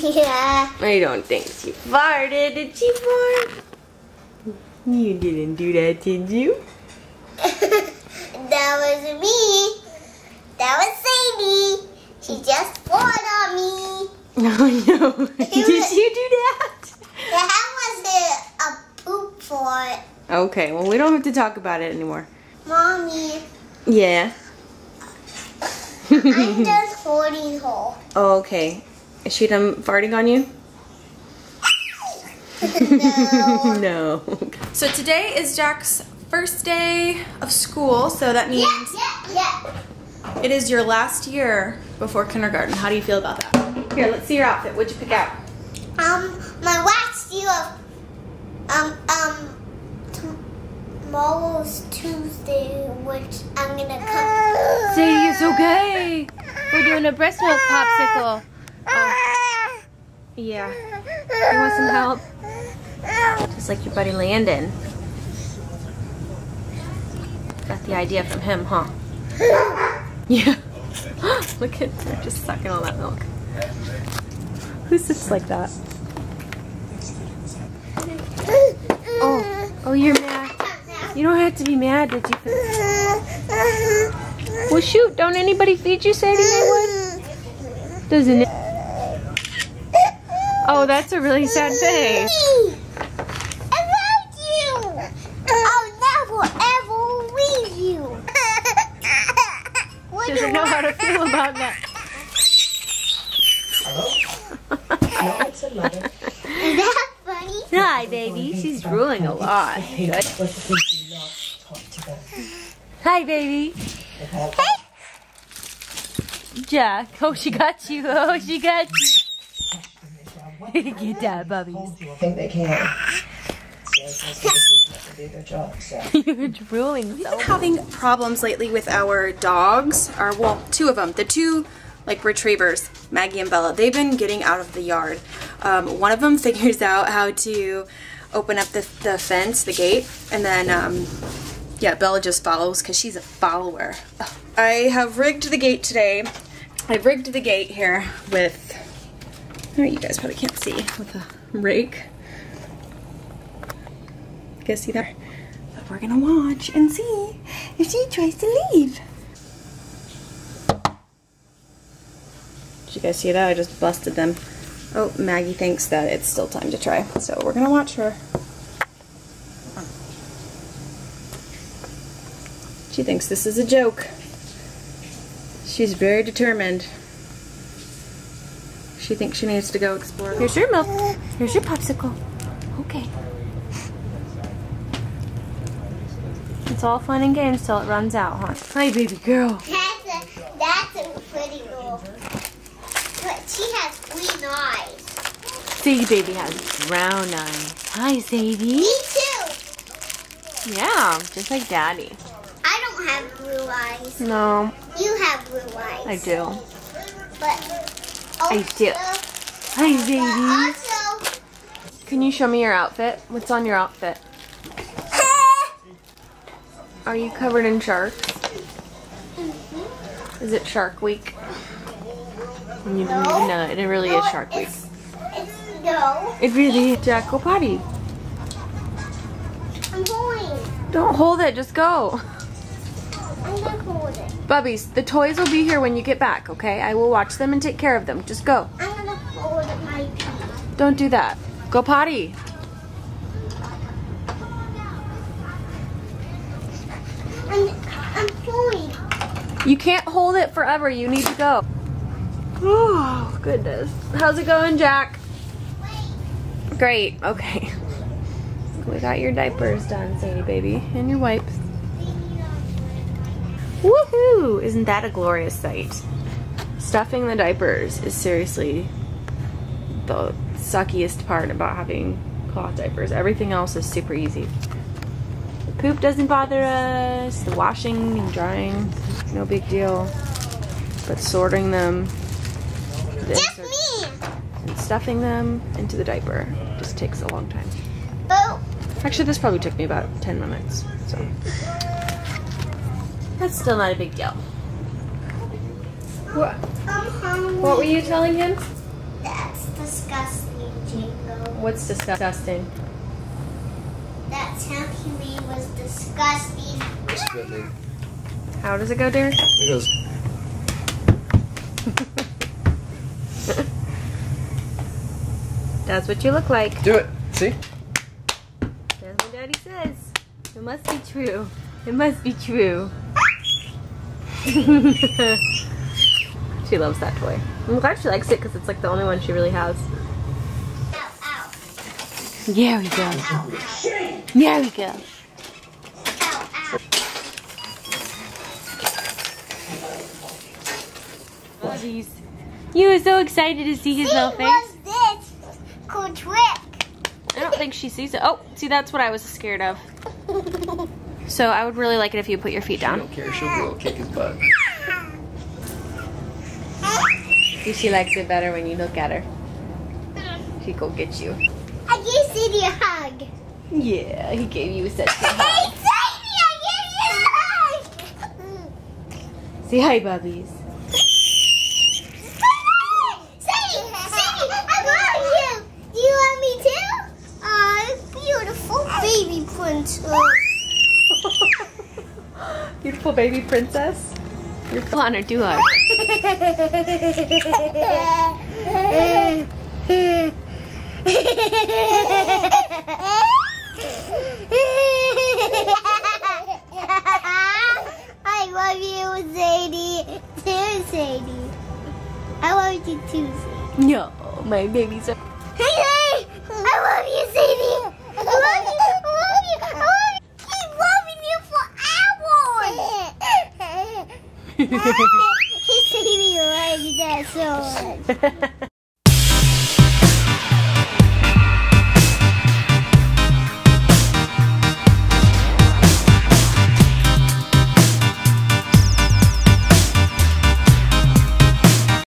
I don't think she farted. Did she fart? You didn't do that, did you? that was me. That was Sadie. She just farted on me. Oh no. did you do that? That was a, a poop fart. Okay, well we don't have to talk about it anymore. Mommy, Yeah. I'm just farting hole. Oh, okay. Is she done farting on you? No. no. So today is Jack's first day of school, so that means yeah, yeah, yeah. it is your last year before kindergarten. How do you feel about that? Here, let's see your outfit. What'd you pick out? Um, my last year of, um, um, tomorrow's Tuesday, which I'm gonna come. Sadie, it's okay. We're doing a breast milk popsicle. Yeah. You want some help? Just like your buddy Landon. Got the idea from him, huh? Yeah. Look at her just sucking all that milk. Who sits like that? Oh, oh, you're mad. You don't have to be mad that you. Well, shoot! Don't anybody feed you, Sadie Maywood? Doesn't it? Oh, that's a really sad face. I love you. I'll never ever leave you. What Doesn't know how to feel about that. Is that funny? Hi, baby. She's drooling a lot. Good. Hi, baby. Jack. Oh, she got you. Oh, she got you. Get that, Bubby. think they can. So it's supposed to be a good job. So. You're drooling We've been having problems lately with our dogs. Our well, two of them. The two like retrievers, Maggie and Bella. They've been getting out of the yard. Um, one of them figures out how to open up the, the fence, the gate, and then um, yeah, Bella just follows because she's a follower. I have rigged the gate today. I've rigged the gate here with. Oh, you guys probably can't see with a rake. You guys see that? But we're gonna watch and see if she tries to leave. Did you guys see that? I just busted them. Oh, Maggie thinks that it's still time to try. So we're gonna watch her. She thinks this is a joke. She's very determined. She thinks she needs to go explore. Here's your milk. Here's your popsicle. Okay. It's all fun and games till it runs out, huh? Hi, baby girl. That's a, that's a pretty girl. But she has green eyes. Sadie baby has brown eyes. Hi, Sadie. Me too. Yeah, just like daddy. I don't have blue eyes. No, You have blue eyes. I do. But also, I do. Hi, also, Can you show me your outfit? What's on your outfit? Are you covered in sharks? Is it Shark Week? You didn't even know it. It really is Shark Week. It's, it's no. It really is. Jack, go potty. I'm going. Don't hold it. Just go. Bubbies, the toys will be here when you get back, okay? I will watch them and take care of them. Just go. I'm gonna hold my pee. Don't do that. Go potty. I'm, I'm. You can't hold it forever. You need to go. Oh, goodness. How's it going, Jack? Great. Okay. We got your diapers done, Sadie baby, and your wipes. Woohoo! Isn't that a glorious sight? Stuffing the diapers is seriously the suckiest part about having cloth diapers. Everything else is super easy. The poop doesn't bother us. The washing and drying, no big deal. But sorting them, the Just me. and stuffing them into the diaper just takes a long time. Oh, Actually, this probably took me about 10 minutes. So that's still not a big deal. What? What were you telling him? That's disgusting. What's disgusting? That sound he made was disgusting. It's good, baby. How does it go, dear? It goes. That's what you look like. Do it. See? That's what Daddy says. It must be true. It must be true. she loves that toy. I'm glad she likes it because it's like the only one she really has. Ow, ow, There we go. ow, There we go. ow, ow. You were so excited to see his little face. this? Cool trick. I don't think she sees it. Oh, see, that's what I was scared of. So I would really like it if you put your feet down. I don't care. She'll go kick his butt. She likes it better when you look at her. She go get you. I gave Sadie a hug. Yeah, he gave you such a Hey, hug. Sadie, I gave you a hug. Say hi, Bubbies. Sadie, Sadie, I love you. Do you love me too? Aw, beautiful baby princess. Beautiful baby princess. You're full on her do hug. I love you, Sadie. Too, Sadie. I love you too, Sadie. No, my babies are. Hey, hey! I love you, Sadie. I love you. I love you. I love you. Keep loving you for hours. That so much.